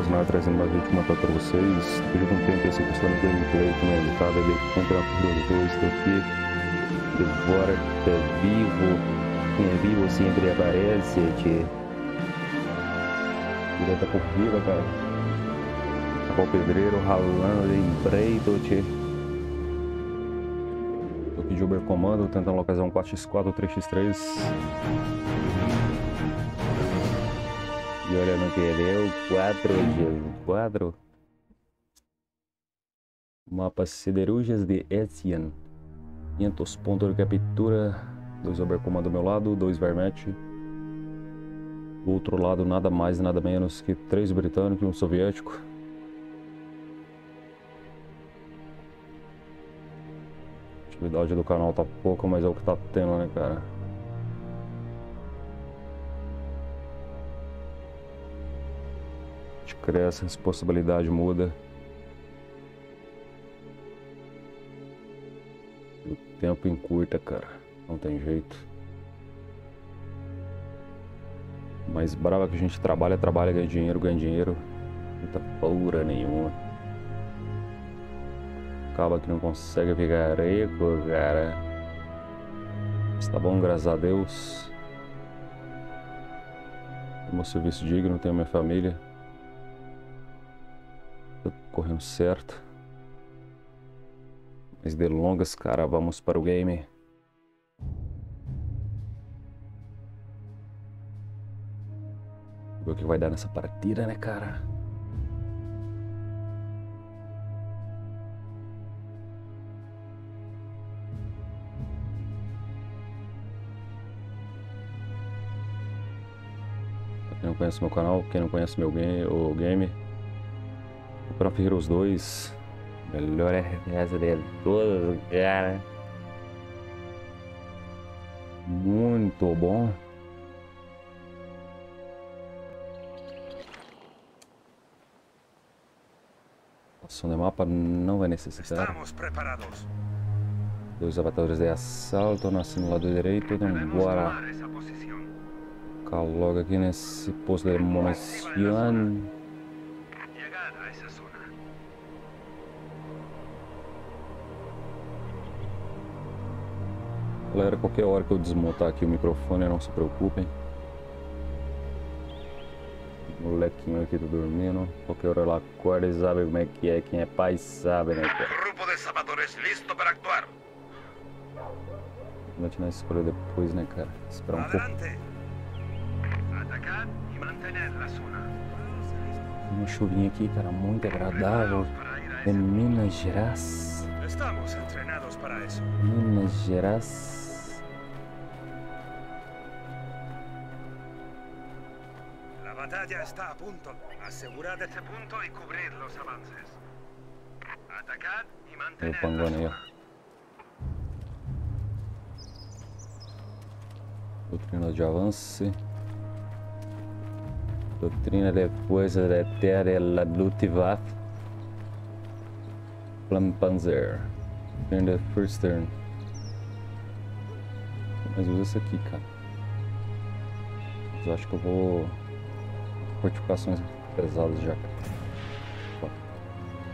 Faznar trazendo mais vídeo comentário para vocês. Depois de um tempo esse postando gameplay com a entrada de comprar por 2 estou aqui. De é vivo. Quem é vivo sempre aparece, tchê. Direita por viva, cara. Tá o pedreiro ralando de empreito, tchê. Tô aqui de Uber Comando, tentando localizar um 4x4 ou 3x3. E olha no que 4 de 4. Mapa Siderúrgias de Etienne. 500 pontos de captura. Dois Obercomando do meu lado, dois Vermete. Do outro lado, nada mais e nada menos que três britânicos e um soviético. A atividade do canal tá pouca, mas é o que tá tendo, né, cara? Cresce, a responsabilidade muda. O tempo encurta, cara. Não tem jeito. Mas brava que a gente trabalha, trabalha, ganha dinheiro, ganha dinheiro. Muita porra nenhuma. Acaba que não consegue ficar rico, cara. Está bom, graças a Deus. Tenho meu serviço digno, tenho minha família correndo certo. Mas delongas, cara, vamos para o game. Ver o que vai dar nessa partida, né, cara? Quem não conhece meu canal, quem não conhece meu game, o game, Prop Heroes 2, melhor FPS de todos, cara. Muito bom. Ação de mapa não vai necessitar. Estamos preparados. Dois avatares de assalto nascendo no lado direito, então bora. Coloca aqui nesse posto de munição. Galera, qualquer hora que eu desmontar aqui o microfone, não se preocupem. O molequinho aqui tá dormindo. Qualquer hora ela acorda e sabe como é que é. Quem é pai sabe, né, cara? Grupo de salvadores listo para actuar. Vamos na escolha depois, né, cara? Esperar um pouco. Atacar e manter a zona. Uma chuvinha aqui, cara, muito agradável. É Minas Gerais. Estamos treinados para isso. Minas Gerais. Batalla está a punto. Asegurad este punto y cubrir los avances. Atacad y mantened Doutrina de avance. Doutrina depois da terra la Luftwaffe. Flampanzer. Turn the first turn. Mas usa isso aqui, cara. Mas eu acho que eu vou fortificações pesadas já.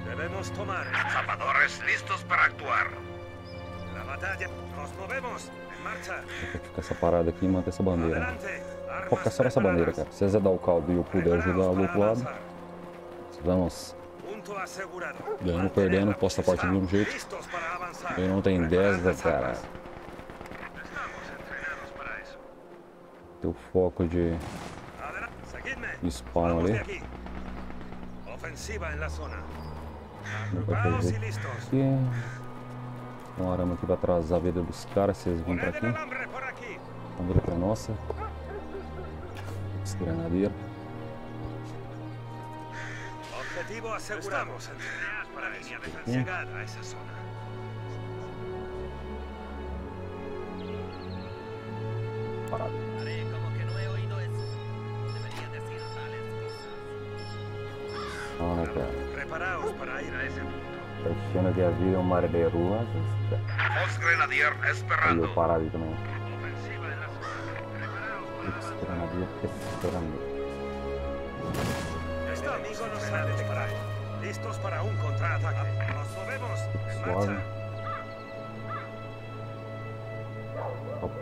Devemos tomar. Salvadores listos para actuar. La batalla. Nos movemos. Em marcha. Vou ficar essa parada aqui e manter essa bandeira. Vou focar só nessa bandeira, cara. Se você dar o caldo e eu puder ajudar do outro lado, vamos. Ganhando perdendo, posso estar partindo de um jeito. Eu não tenho 10, né, cara. Teu foco de spawn ali. Ofensiva la zona. Preparados e listos. Aqui. Um arame aqui pra atrasar a vida dos caras, vocês vão pra aqui. Vamos ver pra nossa. Esse granadeiro. Objetivo assegurado. para a linha chegar a essa zona. Parado. Preparaos para ir a ponto. Achando que havia um mar de ruas. Os Grenadier esperando. Eu parado também. Ofensiva en la zona. Preparaos para... Os Grenadier esperando. enemigo nos ha disparado. Listos para un contraataque. Nos movemos. En marcha.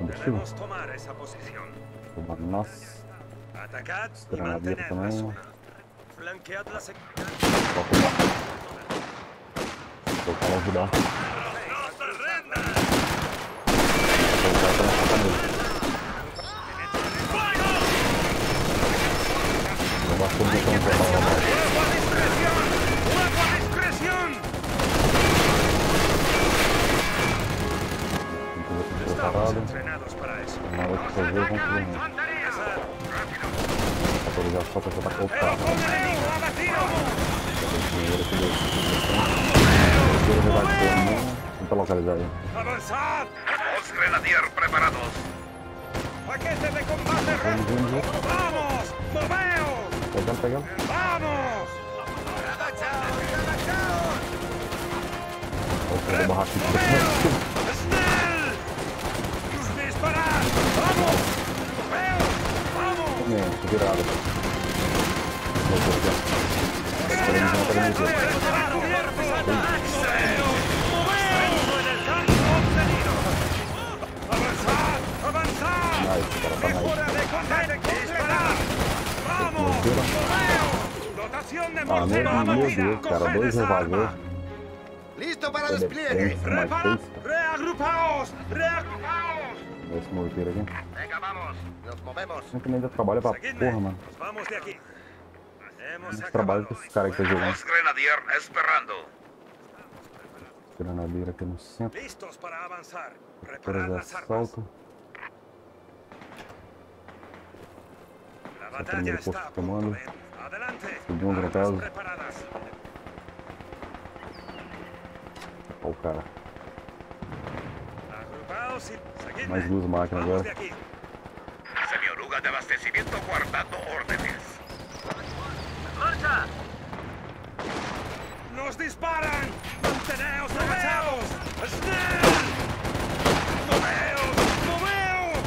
Debemos tomar esa posición. Atacad y la zona. Flanquead la combar. Vou ajudar. ¡No se rindan! Vou para pra nele. Vou baixar o botão pra falar mais. ¡Fuego a discreción! ¡Fuego a discreción! Enquanto eu que fazer, vamos fazer. Pesad. Autorização pra atacar o Está localizado. ¡Avanzad! Dos grenadier preparados. De combate ready! ¡Vamos! ¡Moveos! ¡Vamos! ¡Agachaos! ¡Agachaos! ¡Moveos! ¡Snell! ¡Vamos! ¡Moveos! ¡Vamos! Bien, se quiere algo. Televisão. Nice. Ah, meu, meu Deus, cara, dois revazores. Listo para despliegue. é reagrupaos, reagrupaos. Esse morteiro aqui. Venga, vamos. Nos movemos. Eu também ainda trabalho pra porra, mano. vamos de aquí. Esse trabalho com esses caras que tá jogando. Granadeira aqui no centro. Para de assalto. Essa batalla primeira está posto de comando. Segundo, no caso. Ó o cara. Mais duas máquinas agora. aquí. Semioruga de abastecimiento guardando órdenes. ¡Marcha! ¡Nos disparan! ¡Manteneos agachados! ¡Snell! ¡Moveos! ¡Moveos!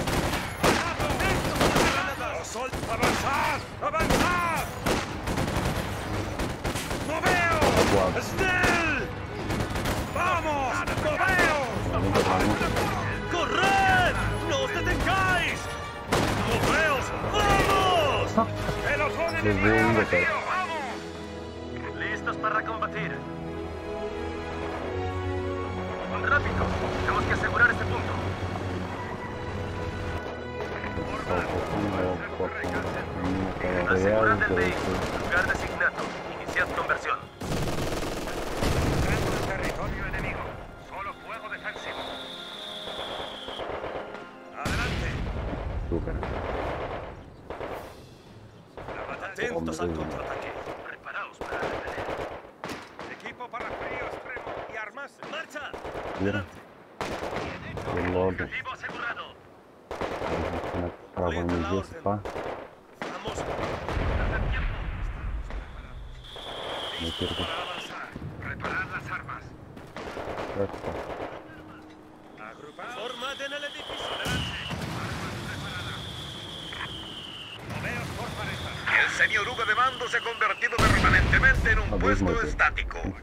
¡Los sol- ¡Avanzad! ¡Avanzad! ¡Moveos! ¡Snell! ¡Vamos! ¡Moveos! ¡Corred! ¡No os detengáis! ¡Moveos! ¡Vamos! ¡Pelotón Levou enemigo listos para combatir. ¡Rápido! Tenemos que asegurar este punto. El vehículo.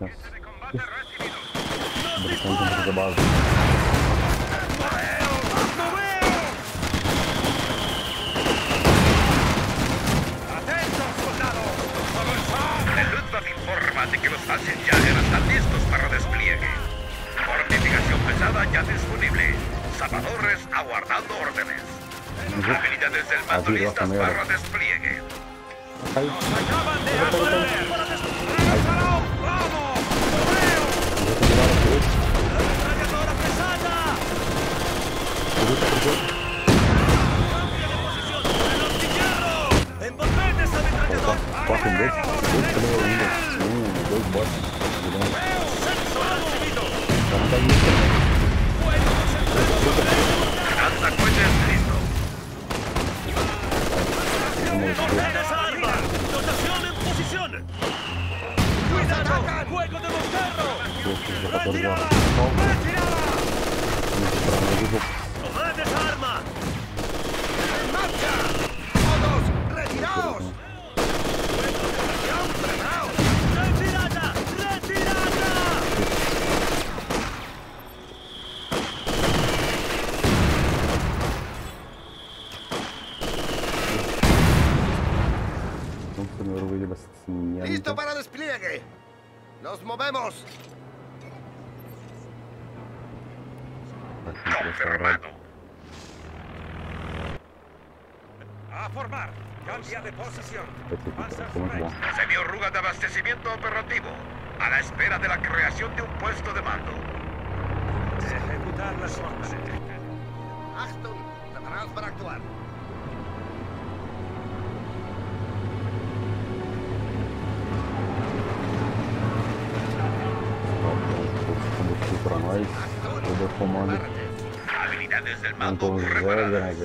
Yes. movemos! Confirmado. A formar. Cambia de posición. Se vio ruga de abastecimiento operativo. A la espera de la creación de un puesto de mando. Ejecutar las órdenes. Achtung, preparados para actuar. comando. Habilidades del mando reparadas.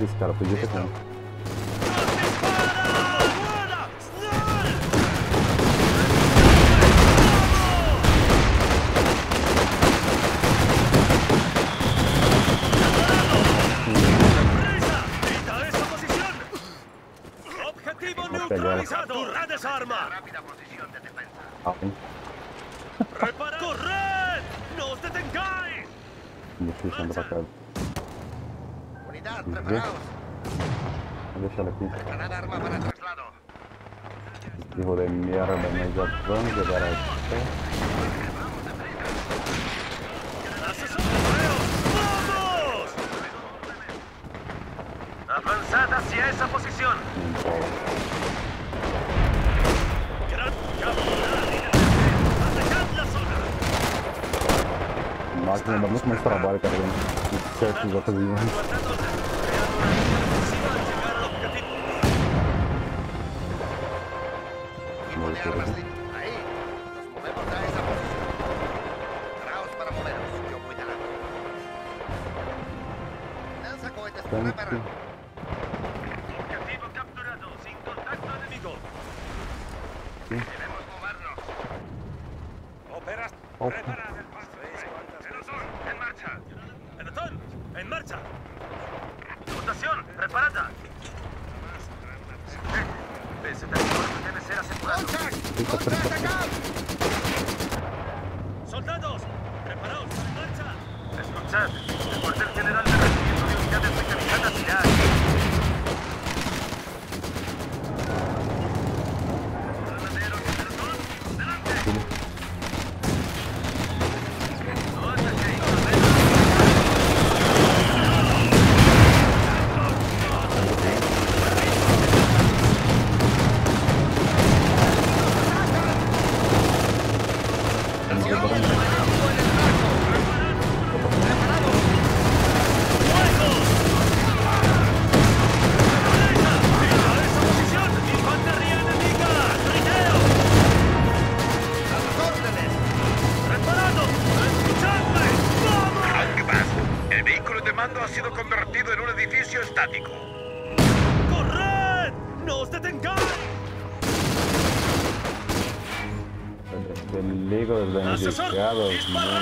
Esse Vale, cargando. Certo, já fazia mais. Capturado, sin contacto movernos. Operas. El. ¡En marcha! ¡Mutación! ¡Preparada! Ese territorio debe ser asegurado. ¡Contact! ¡Contact! demasiado.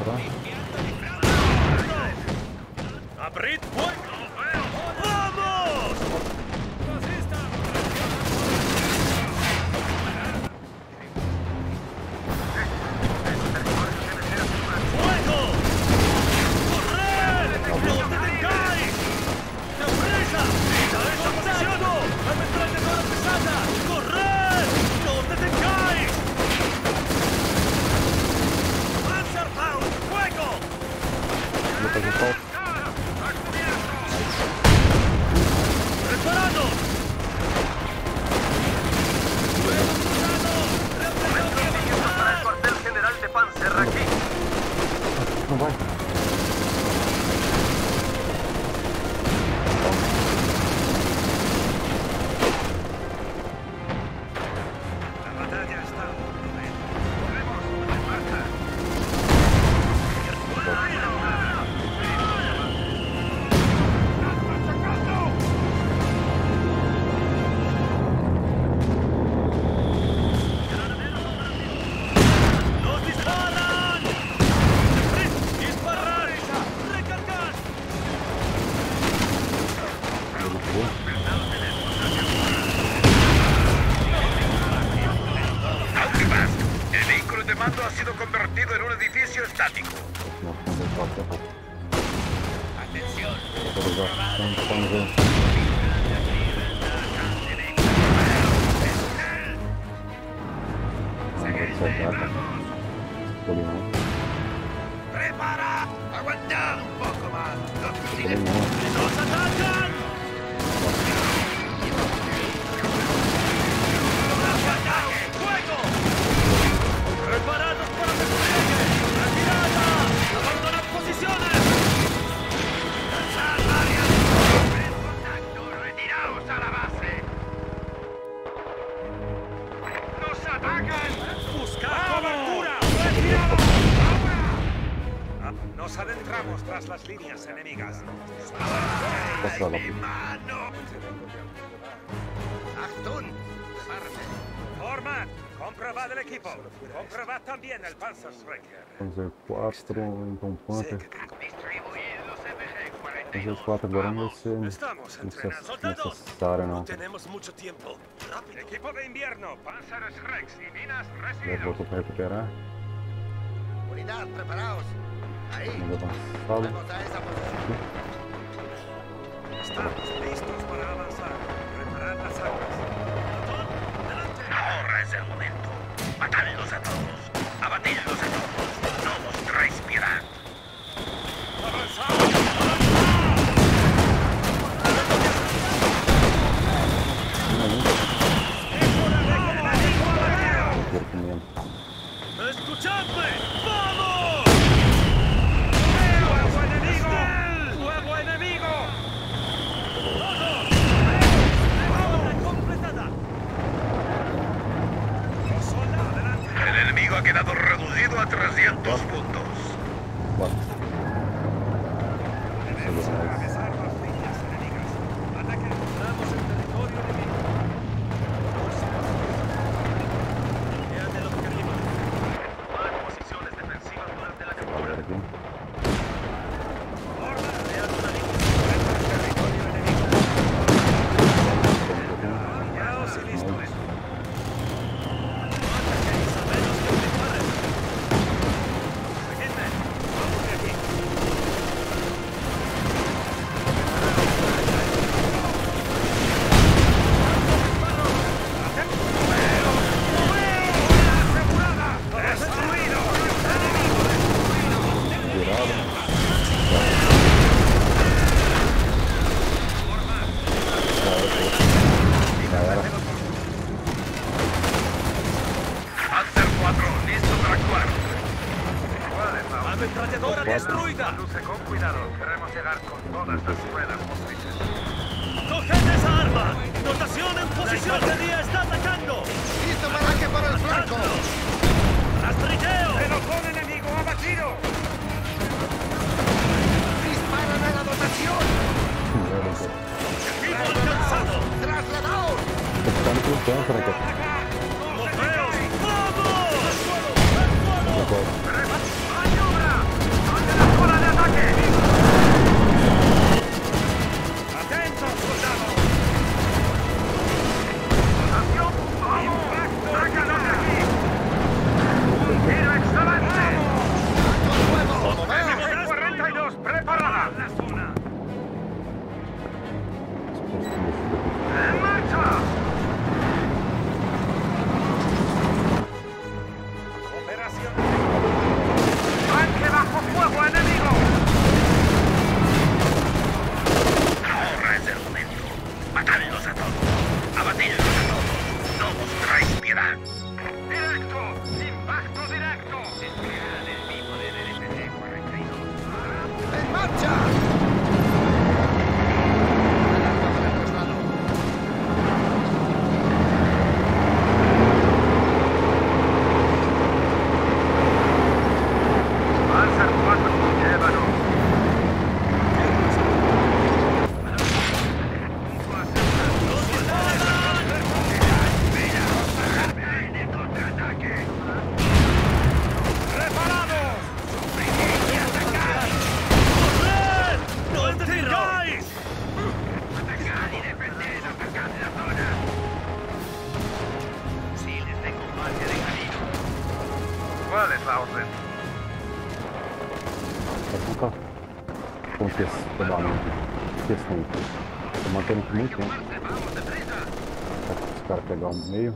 oder? Abrit, Nos adentramos tras las líneas enemigas. Eso mi mano! ¡Achtung! Format, comprobad el equipo. Comprobad también el Panzerstrecker. Panzer 4, então Panther. Panzer 4 agora vai ser. No tenemos mucho tiempo. Rápido. Equipo de invierno, Panzer Rex y minas recibidas. Já voltou para recuperar. Unidad, preparaos. Ahí. Vamos a esa posición. Estamos listos para avanzar. Preparar las armas. ¡Delante! Ahora es el momento. Matadlos a todos. Abatidlos a todos. No mostráis piedad. ¡Avanzamos! ¡Escuchadme! trazia 2.2 Conduce con cuidado. Queremos llegar con todas las... acontece totalmente. Questão. Tô mantendo por muito tempo. Os caras pegar o meio.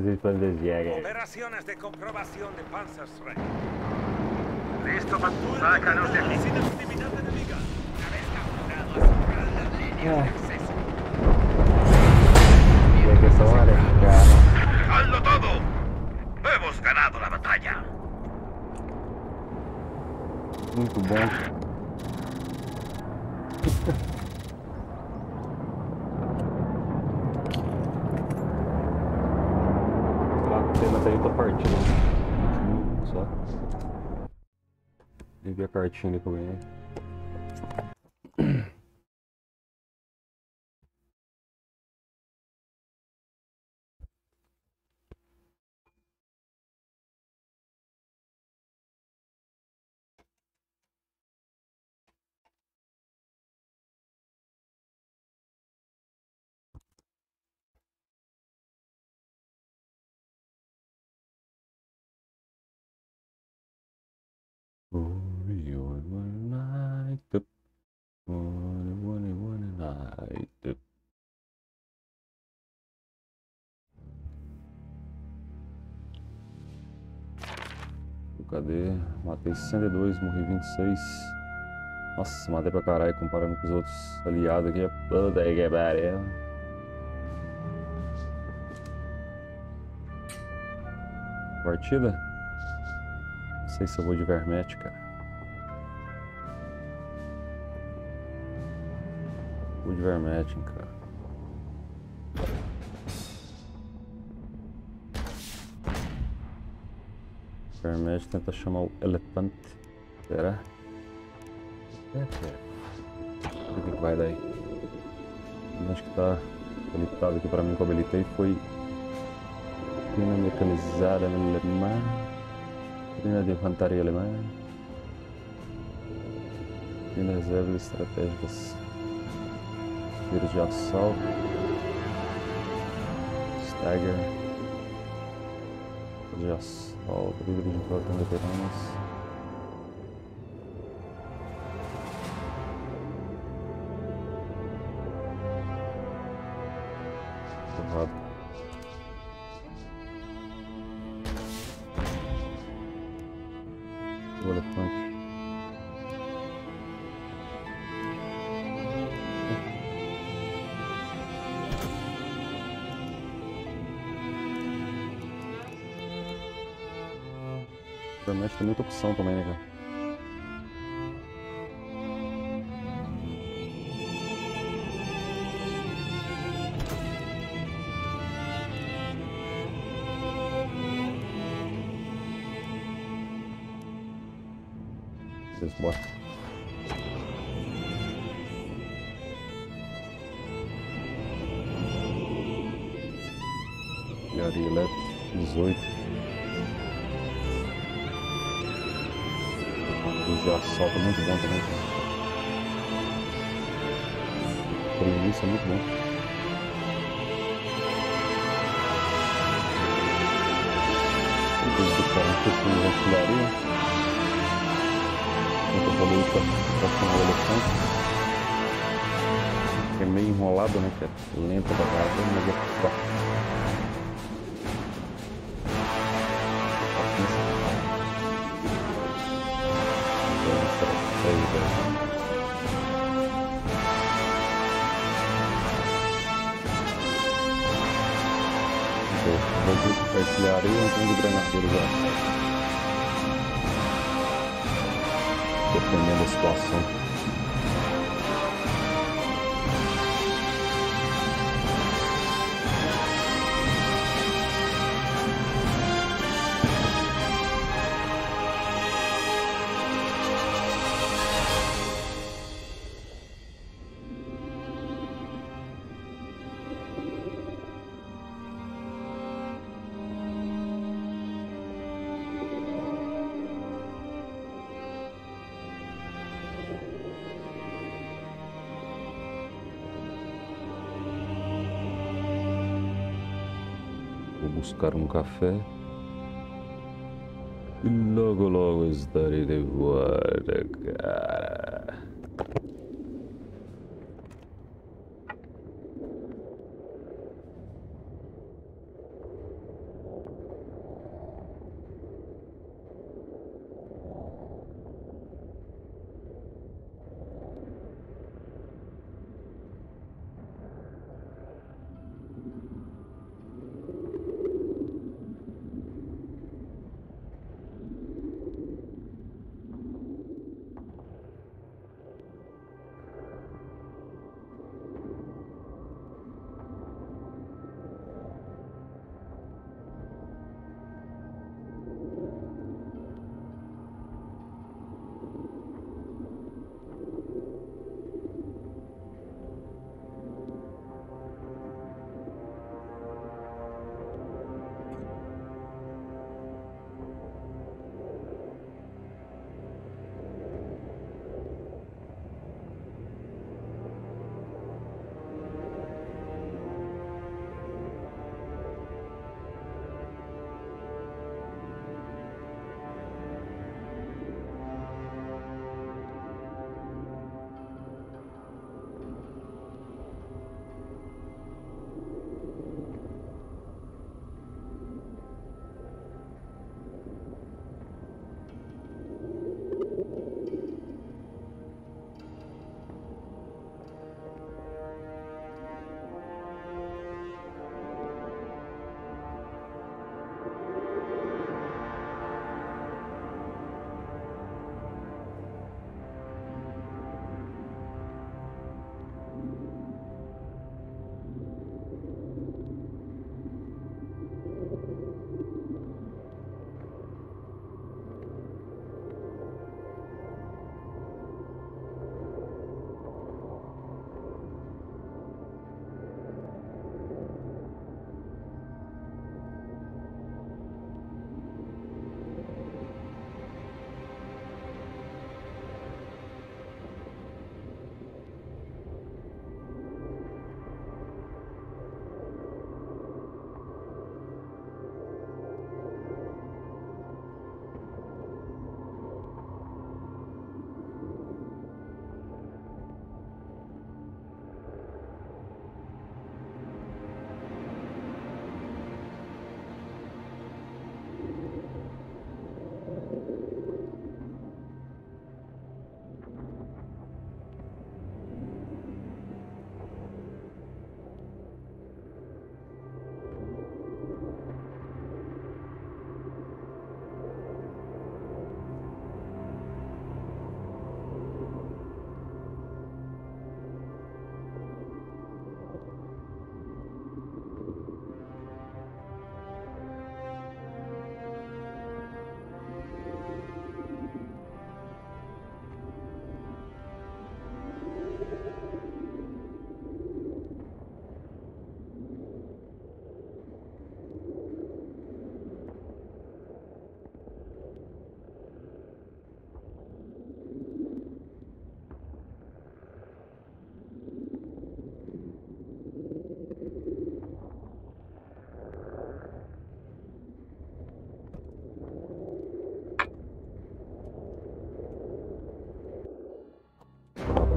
que. Operaciones de comprobación de Panzerstrike. Listo, Sácanos de ah. línea. 群里各位 Cadê? Matei 62, morri 26. Nossa, matei pra caralho comparando com os outros aliados aqui. Puta que pariu. Partida? Não sei se eu vou de Vermete, cara. Vou de Vermete, hein, cara. Vermete tenta chamar o elefante. Será? É. O que vai daí? Acho que tá habilitado aqui pra mim que eu habilitei foi. Pena mecanizada alemã. Linha de infantaria alemã. Linha reservas estratégicas. Tiros de assalto. Stagger. De assalto. Livre de portão chamar o elefante. Que é meio enrolado, né? Que é lento pra caramba, mas é forte. Vou artilharia e um granadeiros já. Dependendo da situação. Café. E logo, logo estarei de volta, cara.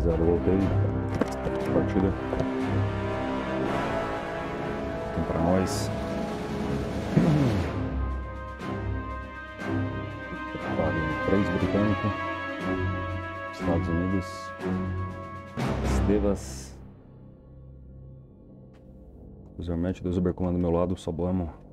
Rapaziada, voltei. Partida. Tem pra nós. 3 britânico. Estados Unidos. Estevas. Os Hermet do Ubercomando do meu lado, Sobamo.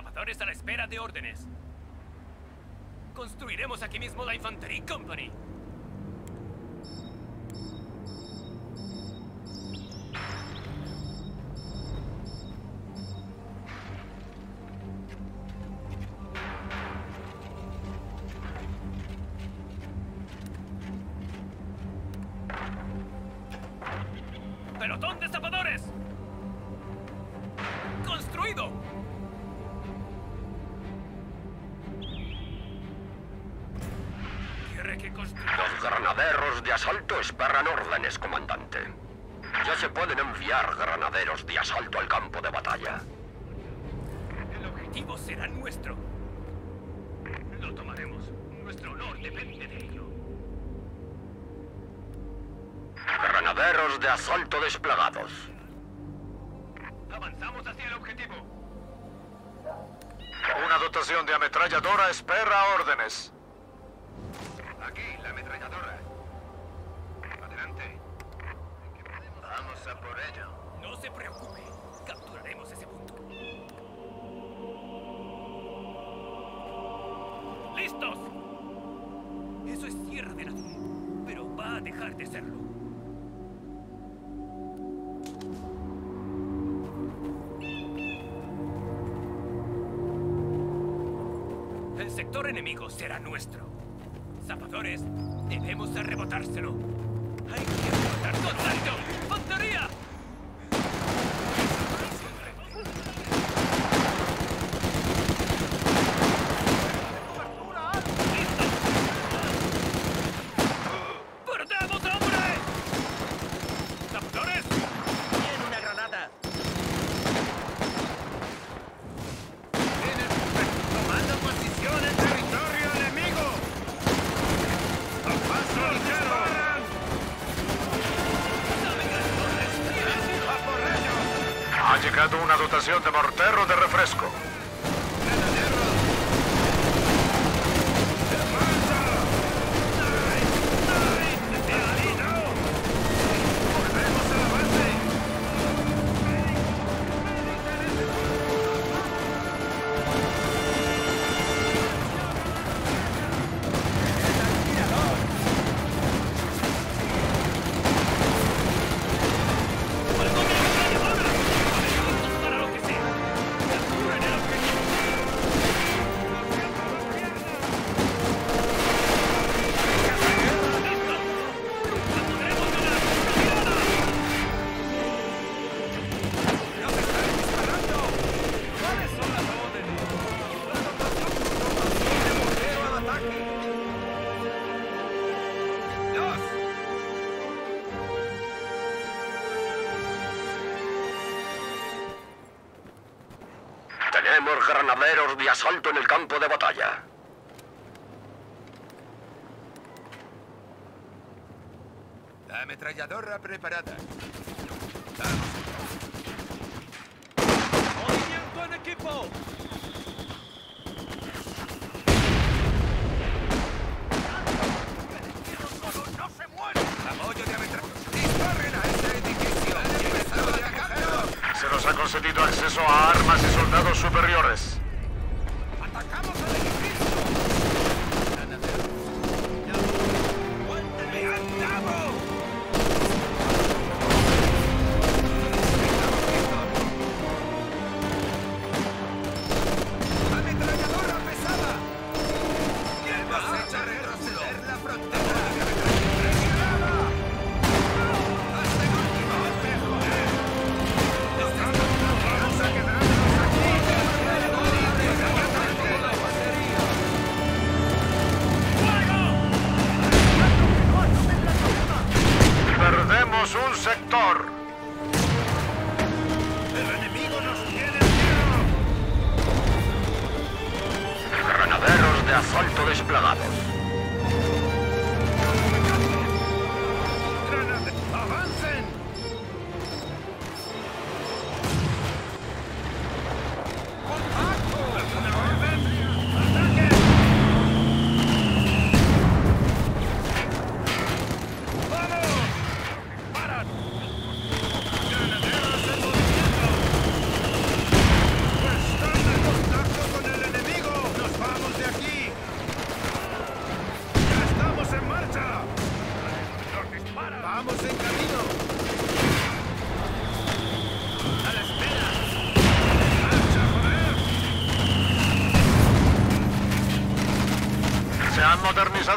Zapatores a la espera de órdenes. Construiremos aquí mismo la Infantería Company. De asalto desplegados. Avanzamos hacia el objetivo. Una dotación de ametralladora espera órdenes. Aquí, la ametralladora. Adelante. Vamos a por ello. No se preocupe. Capturaremos ese punto. ¡Listos! Eso es tierra de nadie, pero va a dejar de serlo. reactor enemigo será nuestro. Zapadores, debemos arrebatárselo. Hay que arrebatar todo una dotación de mortero de refresco. asalto en el campo de batalla. La ametralladora preparada.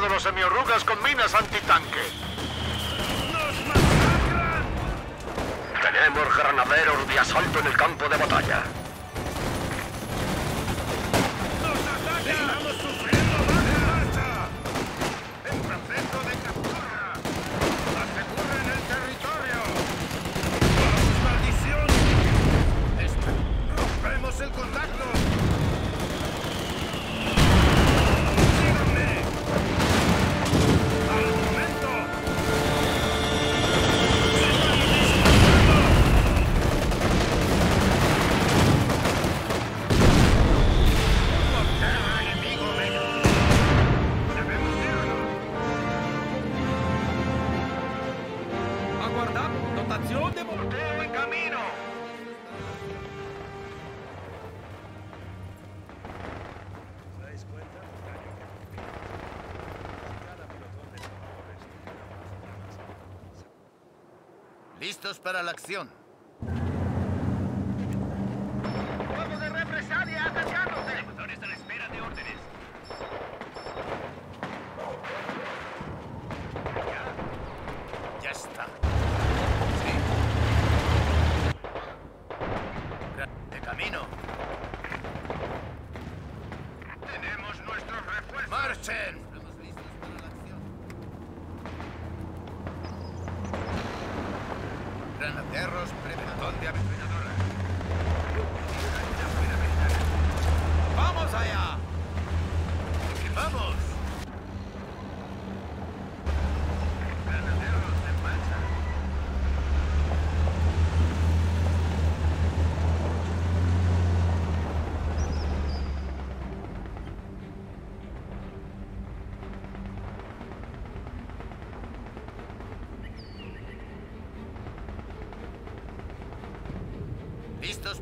de los semiorrugas con minas anti acción.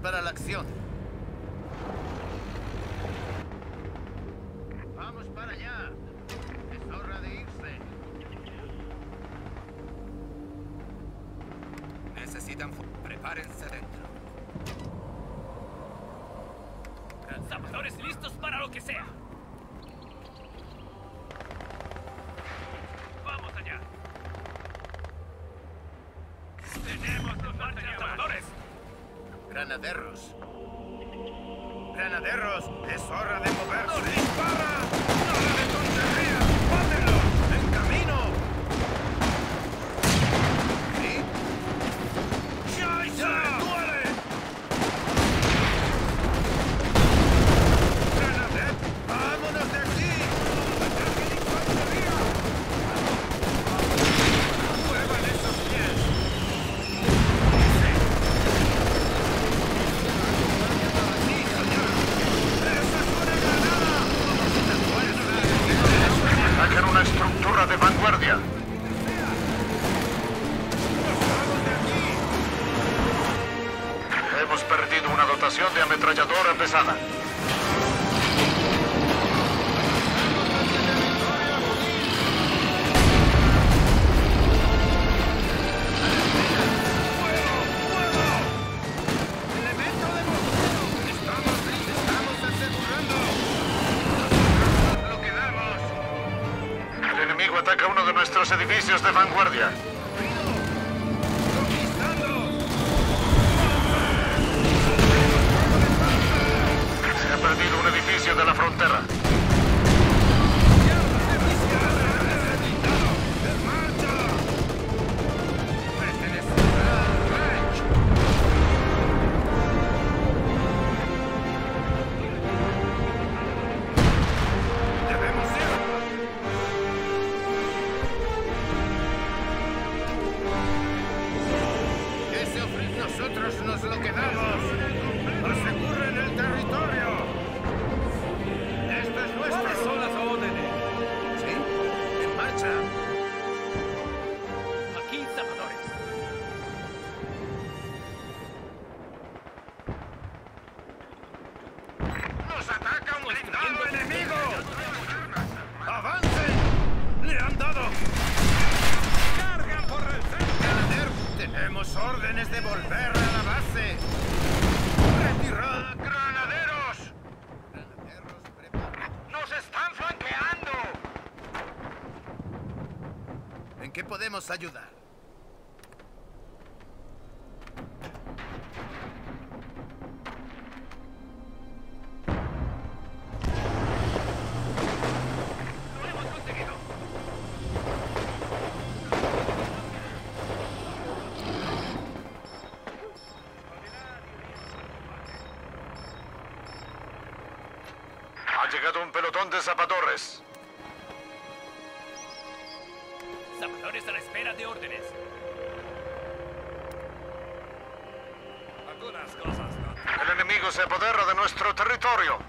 para la acción. Una dotación de ametralladora pesada. Fuego, fuego. Elemento de motor. Estamos asegurando. Lo quedamos. El enemigo ataca uno de nuestros edificios de vanguardia. podemos ayudar. llegado un pelotón de zapadores. Trabajadores a la espera de órdenes. Algunas cosas no. El enemigo se apodera de nuestro territorio.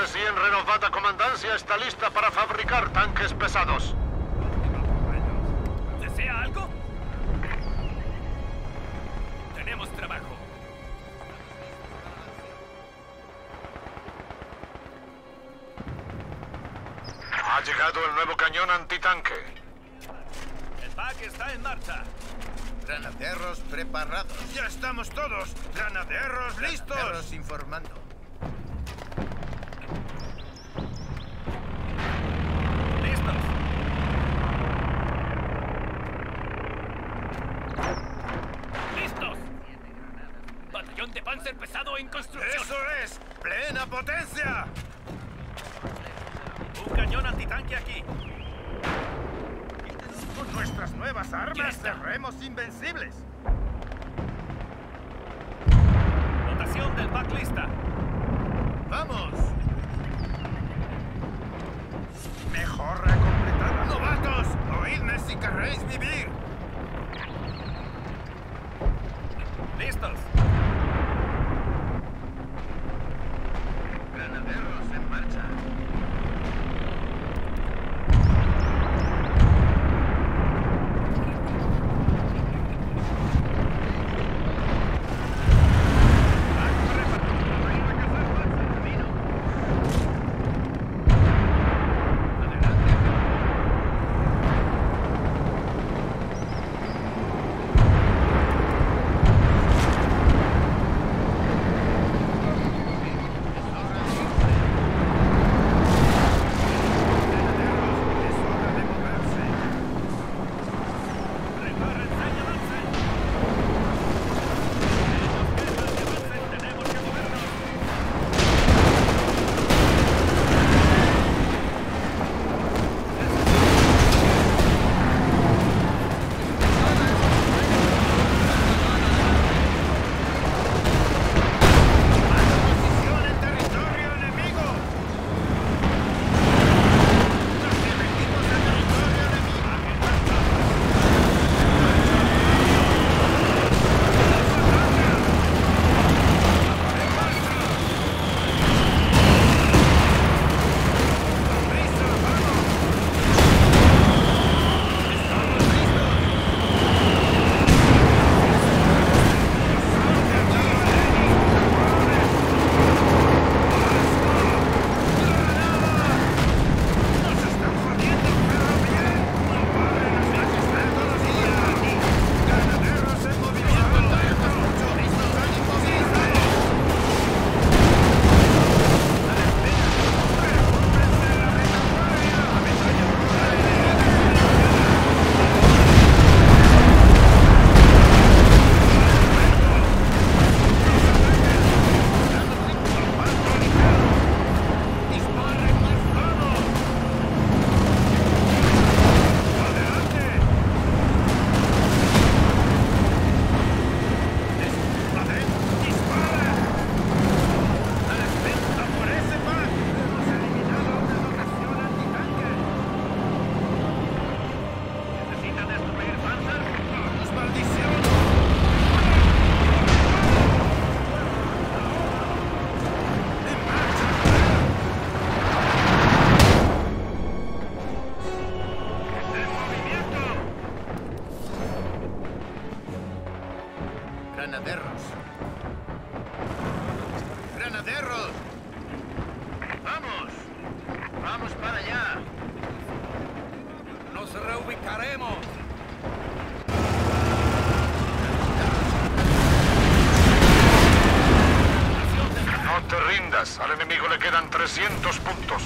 recién renovada comandancia está lista para fabricar tanques pesados. ¿Desea algo? Tenemos trabajo. Ha llegado el nuevo cañón antitanque. El pack está en marcha. Granaderos preparados. Ya estamos todos. Granaderos listos. Granaderos informantes. Trescientos puntos.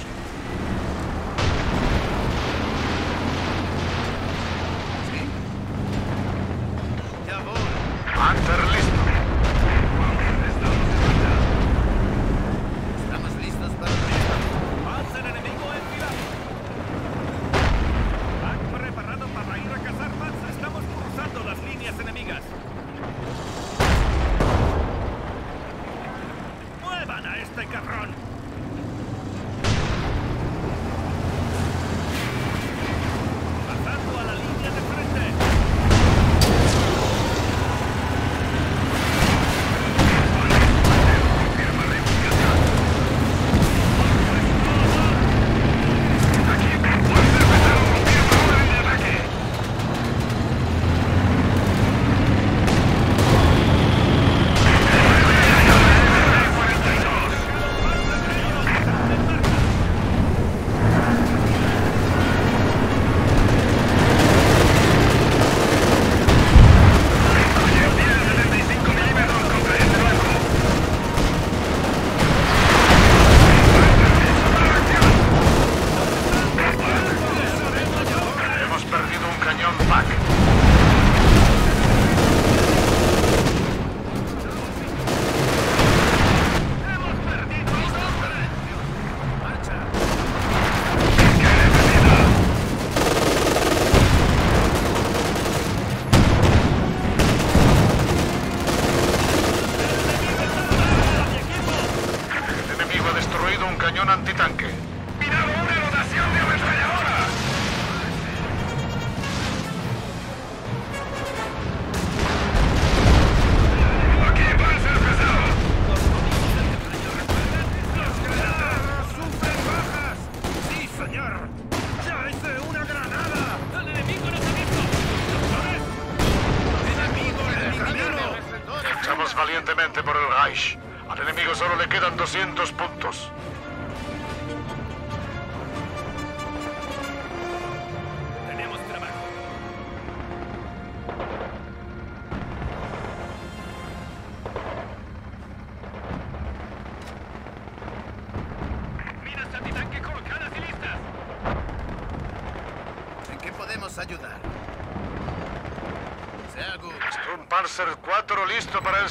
valientemente por el Reich. Al enemigo solo le quedan 200 puntos.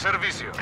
servicio.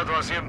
contrato así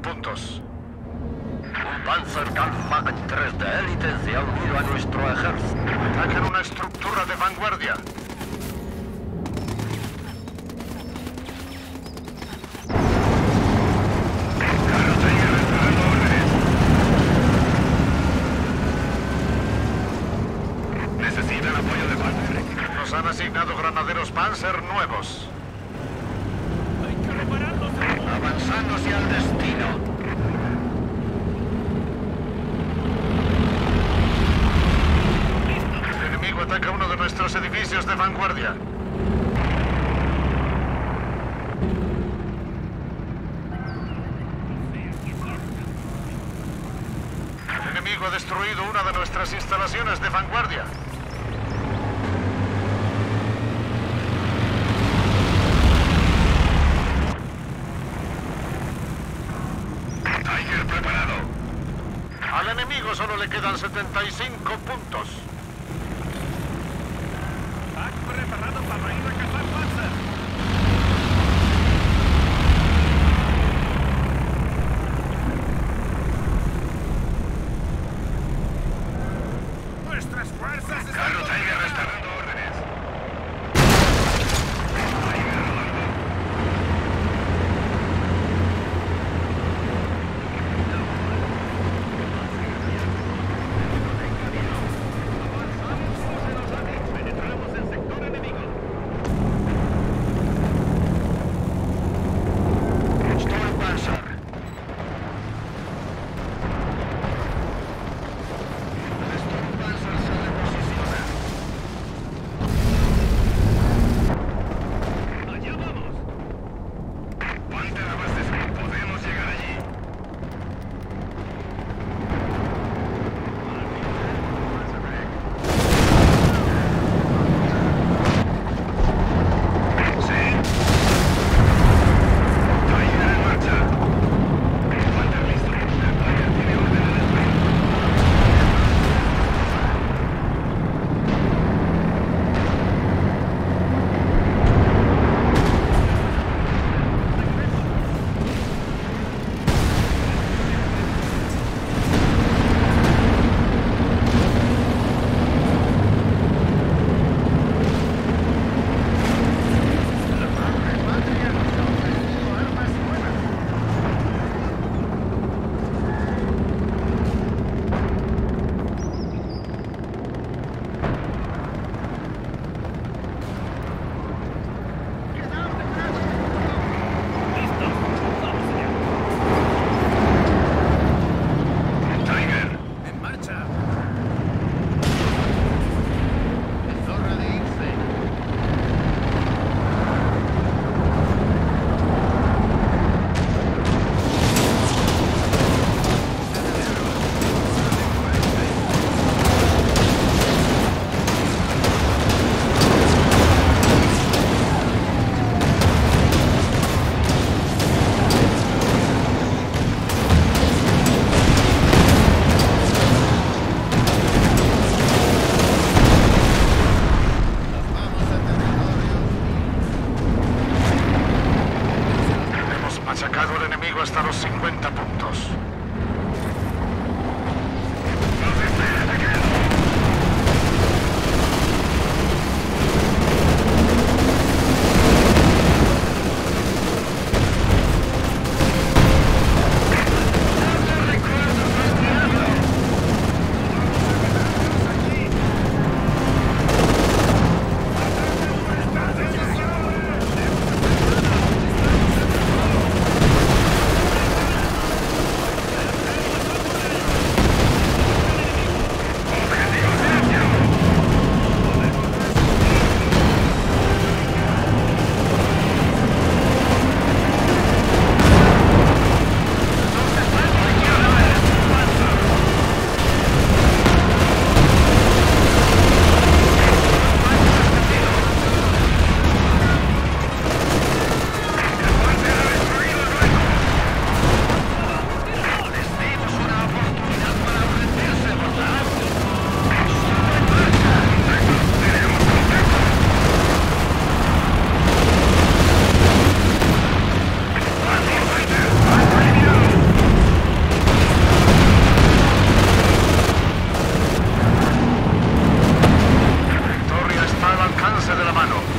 enemigo ha destruido una de nuestras instalaciones de vanguardia. Tiger preparado. Al enemigo solo le quedan 75 puntos. Pack preparado para ir a de la mano.